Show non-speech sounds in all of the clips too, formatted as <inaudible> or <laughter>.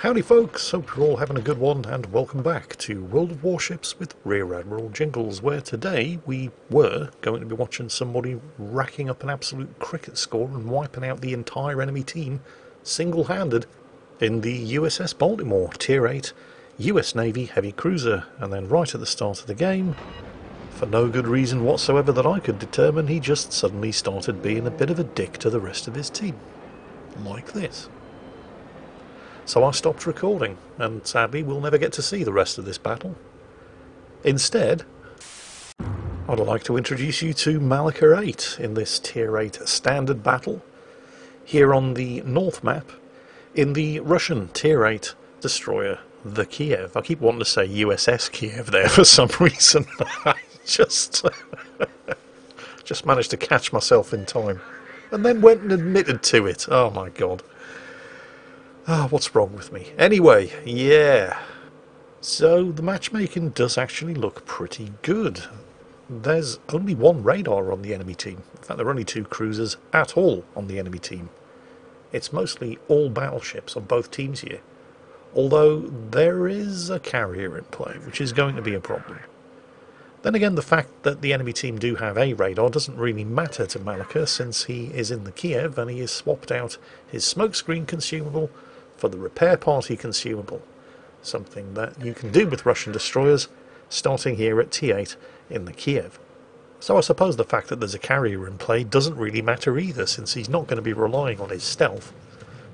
Howdy folks, hope you're all having a good one and welcome back to World of Warships with Rear Admiral Jingles where today we were going to be watching somebody racking up an absolute cricket score and wiping out the entire enemy team single-handed in the USS Baltimore Tier 8 US Navy heavy cruiser. And then right at the start of the game for no good reason whatsoever that I could determine he just suddenly started being a bit of a dick to the rest of his team. Like this. So I stopped recording, and sadly we'll never get to see the rest of this battle. Instead, I'd like to introduce you to Malika 8 in this Tier 8 standard battle, here on the north map, in the Russian Tier 8 destroyer, the Kiev. I keep wanting to say USS Kiev there for some <laughs> reason. I just, <laughs> just managed to catch myself in time, and then went and admitted to it. Oh my god. Ah, what's wrong with me? Anyway, yeah. So the matchmaking does actually look pretty good. There's only one radar on the enemy team. In fact, there are only two cruisers at all on the enemy team. It's mostly all battleships on both teams here. Although there is a carrier in play, which is going to be a problem. Then again, the fact that the enemy team do have a radar doesn't really matter to Malika since he is in the Kiev and he has swapped out his smokescreen consumable for the repair party consumable, something that you can do with Russian destroyers starting here at T8 in the Kiev. So I suppose the fact that there's a carrier in play doesn't really matter either since he's not going to be relying on his stealth,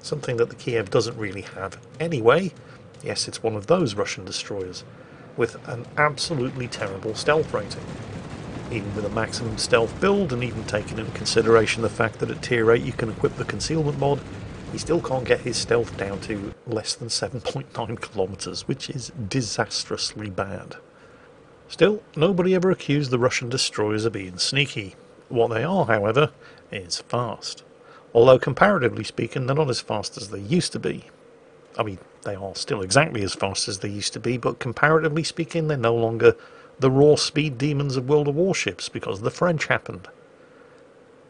something that the Kiev doesn't really have anyway. Yes, it's one of those Russian destroyers with an absolutely terrible stealth rating. Even with a maximum stealth build and even taking into consideration the fact that at tier 8 you can equip the concealment mod, he still can't get his stealth down to less than 7.9 kilometres, which is disastrously bad. Still, nobody ever accused the Russian destroyers of being sneaky. What they are, however, is fast. Although, comparatively speaking, they're not as fast as they used to be. I mean, they are still exactly as fast as they used to be, but comparatively speaking, they're no longer the raw speed demons of World of Warships because the French happened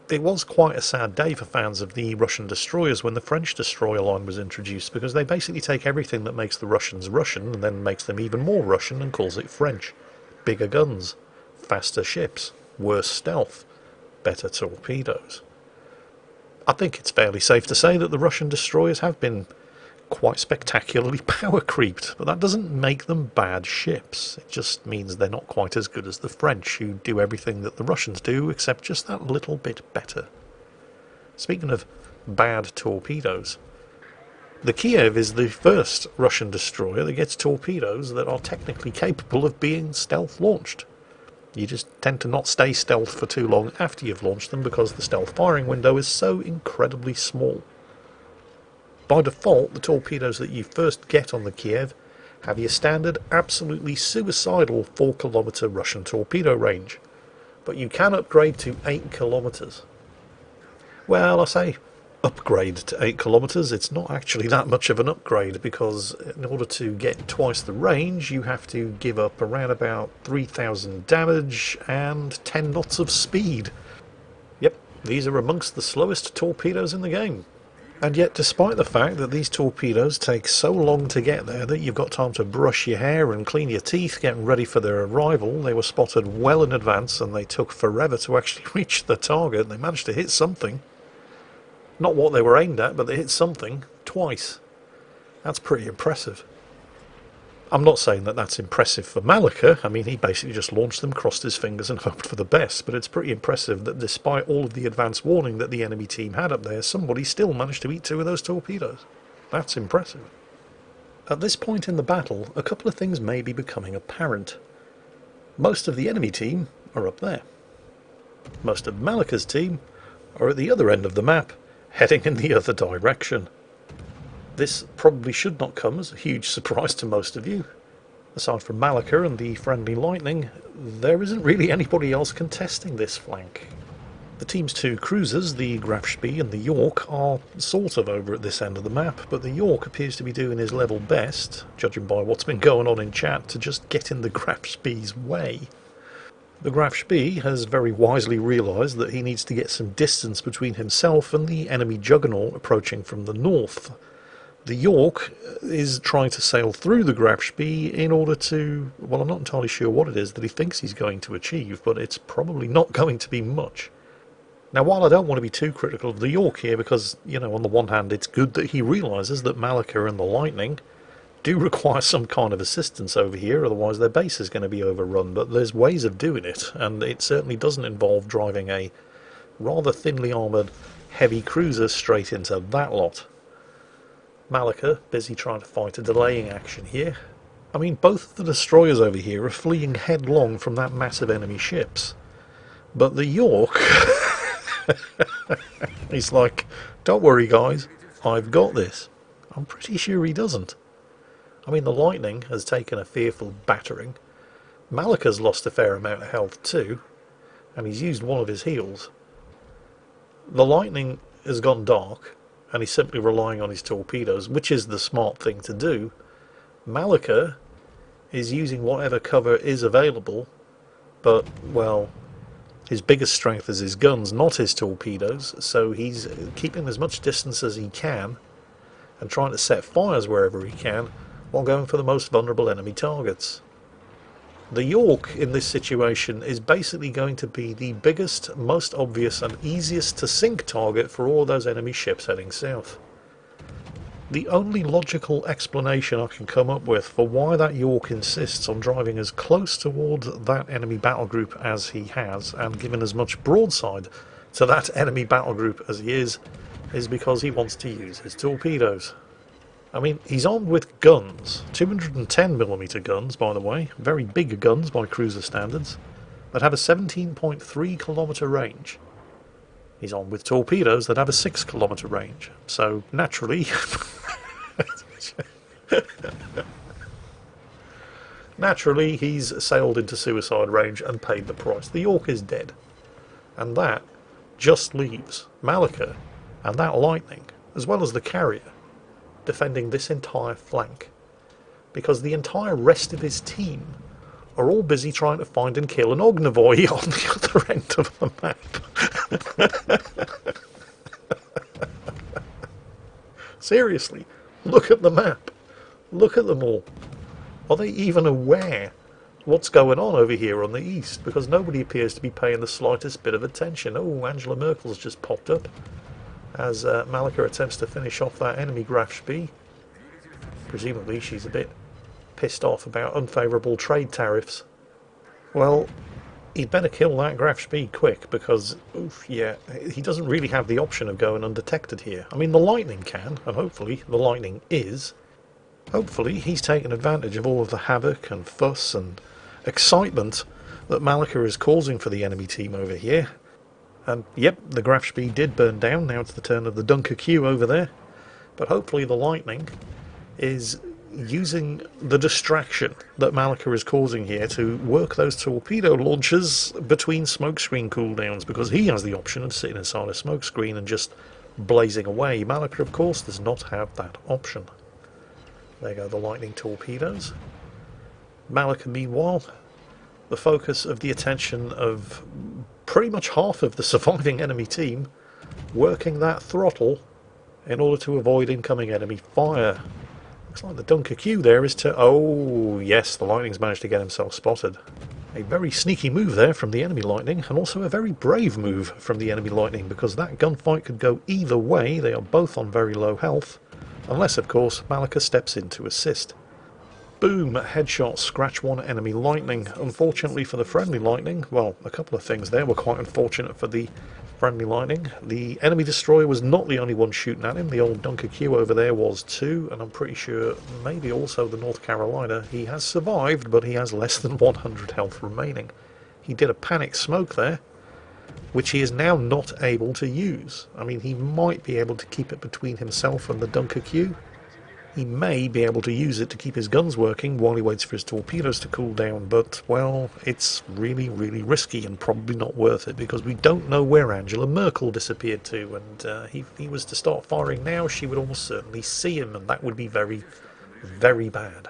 it was quite a sad day for fans of the Russian destroyers when the French destroyer line was introduced because they basically take everything that makes the Russians Russian and then makes them even more Russian and calls it French. Bigger guns, faster ships, worse stealth, better torpedoes. I think it's fairly safe to say that the Russian destroyers have been quite spectacularly <laughs> power creeped, but that doesn't make them bad ships. It just means they're not quite as good as the French, who do everything that the Russians do, except just that little bit better. Speaking of bad torpedoes, the Kiev is the first Russian destroyer that gets torpedoes that are technically capable of being stealth launched. You just tend to not stay stealth for too long after you've launched them because the stealth firing window is so incredibly small. By default, the torpedoes that you first get on the Kiev have your standard, absolutely suicidal 4 kilometer Russian torpedo range, but you can upgrade to 8 kilometers. Well, I say upgrade to 8 kilometers, it's not actually that much of an upgrade because in order to get twice the range, you have to give up around about 3000 damage and 10 knots of speed. Yep, these are amongst the slowest torpedoes in the game. And yet, despite the fact that these torpedoes take so long to get there that you've got time to brush your hair and clean your teeth getting ready for their arrival, they were spotted well in advance and they took forever to actually <laughs> reach the target. They managed to hit something. Not what they were aimed at, but they hit something twice. That's pretty impressive. I'm not saying that that's impressive for Malika. I mean, he basically just launched them, crossed his fingers, and <laughs> hoped for the best. But it's pretty impressive that despite all of the advance warning that the enemy team had up there, somebody still managed to eat two of those torpedoes. That's impressive. At this point in the battle, a couple of things may be becoming apparent. Most of the enemy team are up there. Most of Malika's team are at the other end of the map, heading in the other direction. This probably should not come as a huge <laughs> surprise to most of you. Aside from Malika and the Friendly Lightning, there isn't really anybody else contesting this flank. The team's two cruisers, the Graf Spee and the York, are sort of over at this end of the map, but the York appears to be doing his level best, judging by what's been going on in chat, to just get in the <laughs> Graf Spee's way. The Graf Spee has very wisely realised that he needs to get some distance between himself and the enemy juggernaut approaching from the north, The York is trying to sail through the Graf Spee in order to, well, I'm not entirely sure what it is that he thinks he's going to achieve, but it's probably not going to be much. Now, while I don't want to be too critical of the York here, because, you know, on the one hand, it's good that he realises that Malika and the Lightning do <laughs> require some kind of assistance over here, otherwise their base is going to be overrun, but there's ways of doing it, and it certainly doesn't involve driving a rather thinly armoured heavy cruiser straight into that lot. Malika busy trying to fight a delaying action here. I mean, both of the destroyers over here are fleeing headlong from that mass of enemy ships. But the York... <laughs> he's like, don't worry guys, I've got this. I'm pretty sure he doesn't. I mean, the Lightning has taken a fearful battering. Malika's lost a fair amount of health too, and he's used one of his heals. The Lightning has gone dark, and he's simply relying on his torpedoes, which is the smart thing to do. Malika is using whatever cover is available, but, well, his biggest strength is his guns, not his torpedoes, so he's keeping as much distance as he can and trying to set fires wherever he can while going for the most vulnerable enemy targets. The York in this situation is basically going to be the biggest, most obvious and easiest to sink target for all those enemy ships heading south. The only logical explanation I can come up with for why that York insists on driving as close toward that enemy battle group as he has and giving as much broadside to that <laughs> enemy battle group as he is, is because he wants to use his torpedoes. I mean, he's armed with guns, 210mm guns, by the way, very big guns by cruiser standards, that have a 17.3 kilometre range. He's armed with torpedoes that have a 6 kilometre range, so naturally... <laughs> naturally, he's sailed into suicide range and paid the price. The York is dead. And that just leaves Malika and that Lightning, as well as the carrier, defending this entire flank because the entire rest of his team are all busy trying to find and kill an Ognevoi <laughs> on the other end of the map. <laughs> Seriously, look at the map. Look at them all. Are they even aware what's going on over here on the east? Because nobody appears to be paying the slightest bit of attention. Oh, Angela Merkel's just popped up as uh, Malika attempts to finish off that enemy Graf Spee. Presumably she's a bit pissed off about unfavourable trade tariffs. Well, he'd better kill that Graf Spee quick because, oof, yeah, he doesn't really have the option of going undetected here. I mean, the Lightning can, and hopefully the Lightning is. Hopefully he's taken advantage of all of the havoc and fuss and excitement that Malika is causing for the enemy team over here and yep, the Graf Spee did burn down. Now it's the turn of the Dunkerque over there. But hopefully the Lightning is using the distraction that Malika is causing here to work those torpedo launchers between smokescreen cooldowns because he has the option of sitting inside a smokescreen and just blazing away. Malika, of course, does not have that option. There go the lightning torpedoes. Malika, meanwhile, the focus of the attention of pretty much half of the surviving enemy team working that throttle in order to avoid incoming enemy fire. Looks like the Dunkerque there is to... Oh, yes, the Lightning's managed to get himself spotted. A very sneaky move there from the enemy Lightning, and also a very brave move from the enemy Lightning, because that gunfight could go either way. They are both on very low health, unless, of course, Malika steps in to assist. Boom! Headshot, scratch one enemy lightning. Unfortunately for the friendly lightning, well, a couple of things there were quite unfortunate for the friendly lightning. The enemy destroyer was not the only one shooting at him. The old Dunkerque over there was too, and I'm pretty sure maybe also the North Carolina. He has survived, but he has less than <laughs> 100 health remaining. He did a panic smoke there, which he is now not able to use. I mean, he might be able to keep it between himself and the Dunkerque, he may be able to use it to keep his guns working while he waits for his torpedoes to cool down, but, well, it's really, really risky and probably not worth it because we don't know where Angela Merkel disappeared to, and uh, if he was to start firing now, she would almost certainly see him, and that would be very, very bad.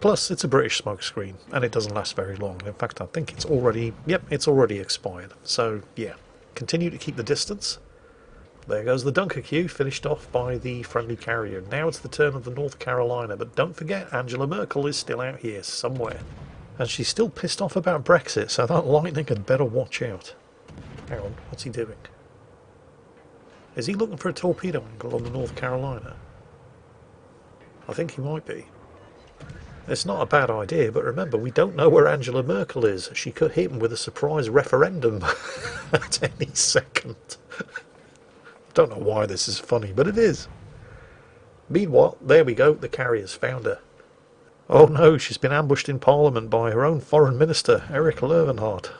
Plus, it's a British smokescreen, and it doesn't last very long. In fact, I think it's already, yep, it's already expired. So, yeah, continue to keep the distance. There goes the Dunkerque, finished off by the friendly carrier. Now it's the turn of the North Carolina, but don't forget Angela Merkel is still out here somewhere. And she's still pissed off about Brexit, so that Lightning had better watch out. Hang on, what's he doing? Is he looking for a torpedo angle on the North Carolina? I think he might be. It's not a bad idea, but remember, we don't know where Angela Merkel is. She could hit him with a surprise referendum <laughs> at any second. Don't know why this is funny, but it is. Meanwhile, there we go, the carrier's found her. Oh no, she's been ambushed in Parliament by her own Foreign Minister, Eric Löwenhardt.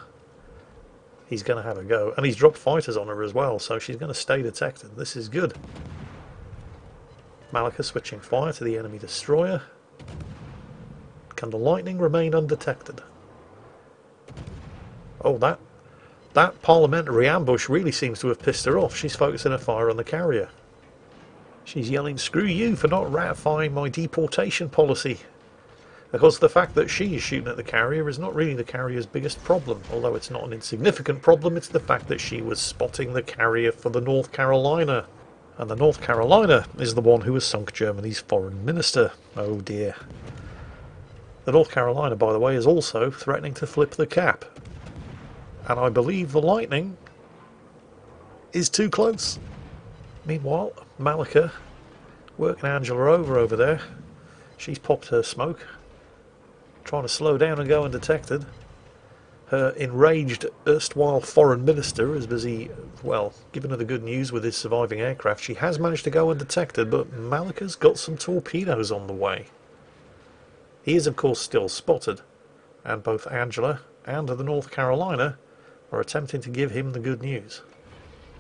He's going to have a go. And he's dropped fighters on her as well, so she's going to stay detected. This is good. Malika switching fire to the enemy destroyer. Can the lightning remain undetected? Oh, that that parliamentary ambush really seems to have pissed her off. She's focusing her fire on the carrier. She's yelling, screw you for not ratifying my deportation policy. Of course, the fact that she is shooting at the carrier is not really the carrier's biggest problem, although it's not an insignificant problem, it's the fact that she was spotting the carrier for the North Carolina. And the North Carolina is the one who has sunk Germany's foreign minister. Oh dear. The North Carolina, by the way, is also threatening to flip the cap. And I believe the Lightning is too close. Meanwhile, Malika working Angela over over there. She's popped her smoke trying to slow down and go undetected. Her enraged erstwhile foreign minister is busy, well, giving her the good news with his surviving aircraft. She has managed to go undetected, but Malika's got some torpedoes on the way. He is, of course, still spotted, and both Angela and the North Carolina are attempting to give him the good news.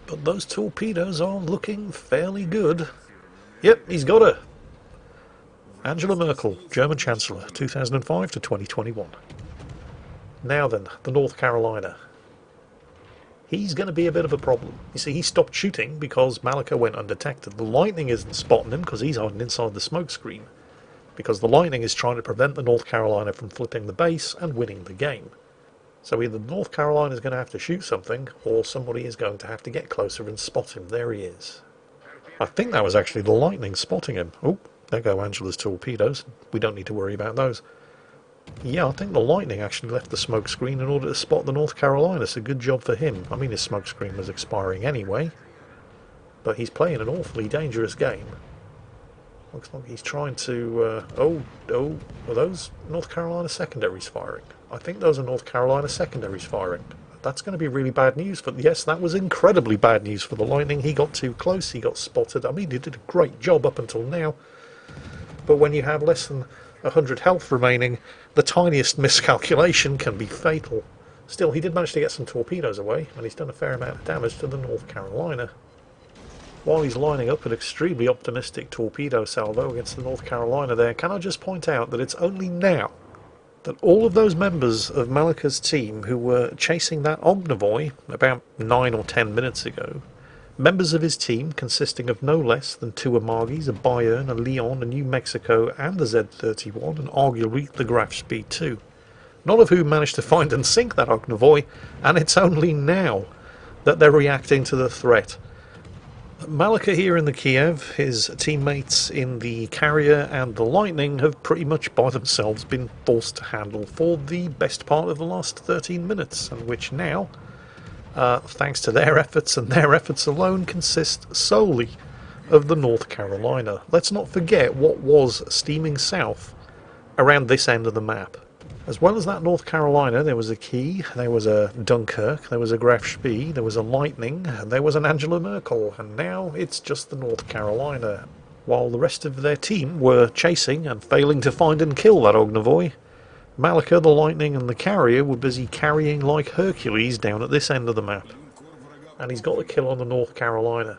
But those torpedoes are looking fairly good. Yep, he's got her. Angela Merkel, German Chancellor, 2005 to 2021. Now then, the North Carolina. He's going to be a bit of a problem. You see, he stopped shooting because Malika went undetected. The Lightning isn't spotting him because he's hiding inside the smoke screen. Because the Lightning is trying to prevent the North Carolina from flipping the base and winning the game. So either North Carolina is going to have to shoot something, or somebody is going to have to get closer and spot him. There he is. I think that was actually the Lightning spotting him. Oh, there go Angela's torpedoes. We don't need to worry about those. Yeah, I think the Lightning actually left the smoke screen in order to spot the North Carolina. A good job for him. I mean, his smoke screen was expiring anyway. But he's playing an awfully dangerous game. Looks like he's trying to... Uh, oh, oh, are those North Carolina secondaries firing? I think those are North Carolina secondaries firing. That's going to be really bad news for... Yes, that was incredibly bad news for the Lightning. He got too close. He got spotted. I mean, he did a great job up until now but when you have less than 100 health remaining, the tiniest miscalculation can be fatal. Still, he did manage to get some torpedoes away, and he's done a fair amount of damage to the North Carolina. While he's lining up an extremely optimistic torpedo salvo against the North Carolina there, can I just point out that it's only now that all of those members of Malika's team who were chasing that Ognevoi about nine or ten minutes ago Members of his team, consisting of no less than two Amagis, a Bayern, a Leon, a New Mexico, and a Z-31, and arguably the Graf Spee 2. None of whom managed to find and sink that Ognevoi, and it's only now that they're reacting to the threat. Malika here in the Kiev, his teammates in the Carrier and the Lightning have pretty much by themselves been forced to handle for the best part of the last 13 minutes, and which now uh, thanks to their <laughs> efforts and their efforts alone, consist solely of the North Carolina. Let's not forget what was steaming south around this end of the map. As well as that North Carolina, there was a Kii, there was a Dunkirk, there was a Graf Spee, there was a Lightning, and there was an Angela Merkel, and now it's just the North Carolina. While the rest of their team were chasing and failing to find and kill that Ognevoi, Malika, the Lightning, and the Carrier were busy carrying like Hercules down at this end of the map. And he's got the kill on the North Carolina.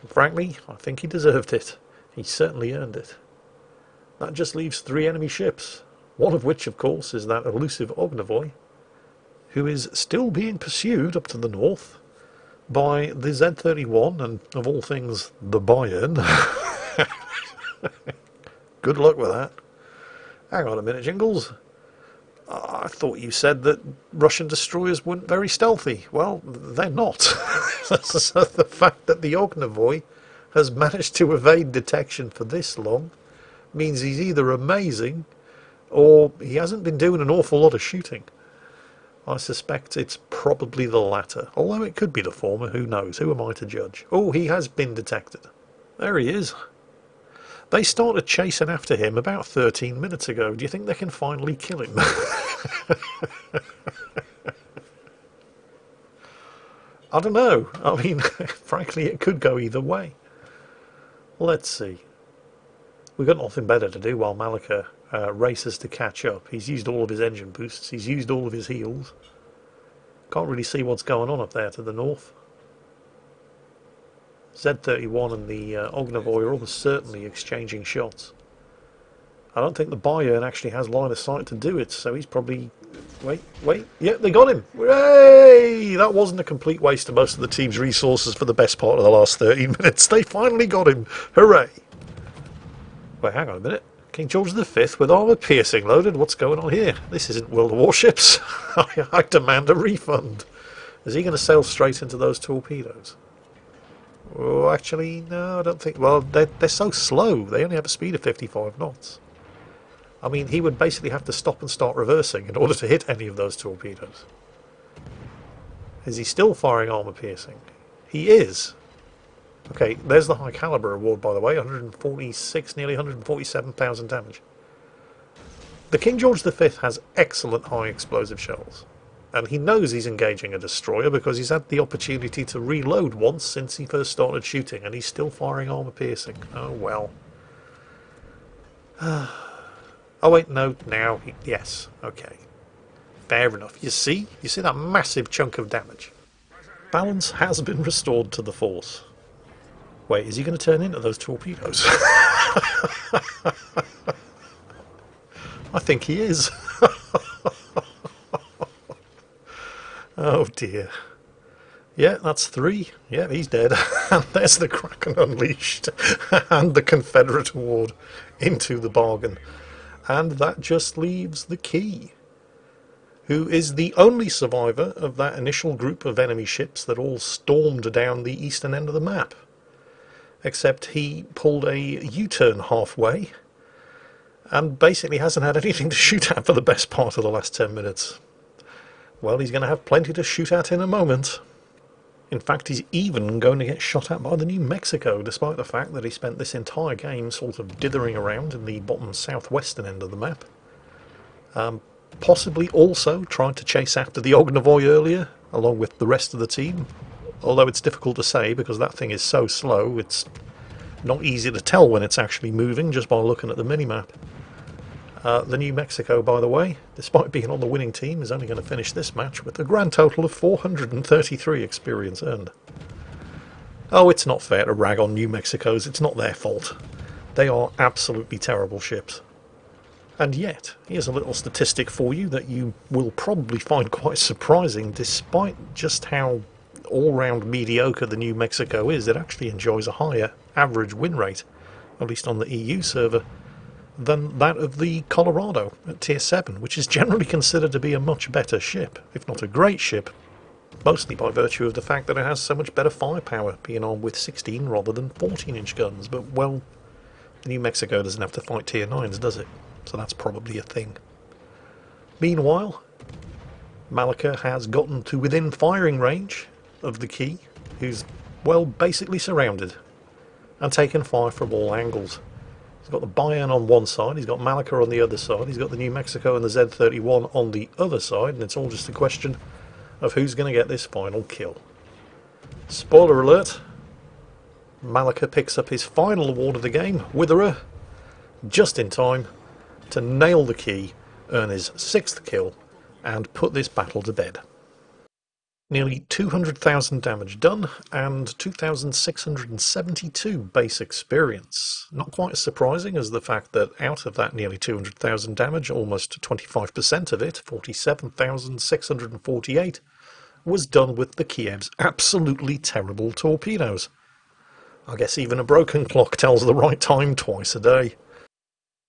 And frankly, I think he deserved it. He certainly earned it. That just leaves three enemy ships, one of which, of course, is that elusive Ognevoi, who is still being pursued up to the north by the Z-31 and, of all things, the Bayern. <laughs> Good luck with that. Hang on a minute, Jingles. I thought you said that Russian destroyers weren't very stealthy. Well, they're not. <laughs> so the fact that the Ognevoi has managed to evade detection for this long means he's either amazing or he hasn't been doing an awful lot of shooting. I suspect it's probably the latter, although it could be the former, who knows, who am I to judge? Oh, he has been detected. There he is. They started chasing after him about 13 minutes ago. Do you think they can finally kill him? <laughs> I don't know. I mean, <laughs> frankly, it could go either way. Let's see. We've got nothing better to do while Malika uh, races to catch up. He's used all of his engine boosts. He's used all of his heals. Can't really see what's going on up there to the north. Z31 and the uh, are almost certainly exchanging shots. I don't think the Bayern actually has line of sight to do it, so he's probably... Wait, wait, yeah, they got him! Hooray! That wasn't a complete waste of most of the team's resources for the best part of the last 13 <laughs> minutes. They finally got him! Hooray! Wait, hang on a minute. King George V with armour piercing loaded? What's going on here? This isn't World of Warships. <laughs> I, demand a refund. Is he going to sail straight into those torpedoes? Oh, actually, no, I don't think. Well, they're, they're so slow. They only have a speed of 55 knots. I mean, he would basically have to stop and start reversing in order to hit any of those torpedoes. Is he still firing armour piercing? He is. Okay, there's the high caliber award, by the way 146, nearly 147,000 damage. The King George V has excellent high explosive shells and he knows he's engaging a destroyer because he's had the opportunity to reload once since he first started shooting, and he's still firing armor piercing. Oh well. <sighs> oh wait, no, now, yes, okay. Fair enough. You see? You see that massive chunk of damage? Balance has been restored to the Force. Wait, is he going to turn into those torpedoes? <laughs> I think he is. <laughs> Oh dear. Yeah, that's three. Yeah, he's dead. and <laughs> there's the Kraken Unleashed and the Confederate Award into the bargain. And that just leaves the Kii, who is the only survivor of that initial group of enemy ships that all stormed down the eastern end of the map. Except he pulled a U-turn halfway and basically hasn't had anything to shoot at for the best part of the last 10 minutes. Well, he's going to have plenty to shoot at in a moment. In fact, he's even going to get shot at by the New Mexico, despite the fact that he spent this entire game sort of dithering around in the bottom southwestern end of the map. Um, possibly also tried to chase after the Ognevoi earlier, along with the rest of the team. Although it's difficult to say because that thing is so slow, it's not easy to tell when it's actually moving just by looking at the minimap. Uh, the New Mexico, by the way, despite <laughs> being on the winning team, is only going to finish this match with a grand total of 433 experience earned. Oh, it's not fair to rag on New Mexico's, it's not their fault. They are absolutely terrible ships. And yet, here's a little statistic for you that you will probably find <laughs> quite surprising, despite just how all-round mediocre the New Mexico is, it actually enjoys a higher average win rate, at least on the EU server, than that of the Colorado at Tier 7, which is generally considered to be a much better ship, if not a great ship, mostly by virtue of the fact that it has so much better firepower, being armed with 16 rather than 14 inch guns. But, well, New Mexico doesn't have to fight Tier 9s, does it? So that's probably a thing. Meanwhile, Malika has gotten to within firing range of the Kii, who's, well, basically surrounded, and taken fire from all angles. He's got the Bayern on one side, he's got Malika on the other side, he's got the New Mexico and the Z31 on the other side, and it's all just a question of who's going to get this final kill. Spoiler alert, Malika picks up his final award of the game, Witherer, just in time to nail the Kii, earn his sixth kill, and put this battle to bed. Nearly 200,000 damage done, and 2,672 base experience. Not quite as surprising as the fact that out of that nearly 200,000 damage, almost 25% of it, 47,648, was done with the Kiev's absolutely terrible torpedoes. I guess even a broken clock tells the right time twice a day.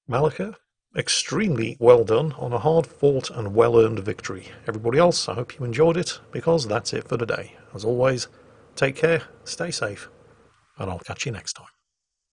Malika extremely well done on a hard fought and well earned victory. Everybody else, I hope you enjoyed it, because that's it for today. As always, take care, stay safe, and I'll catch you next time.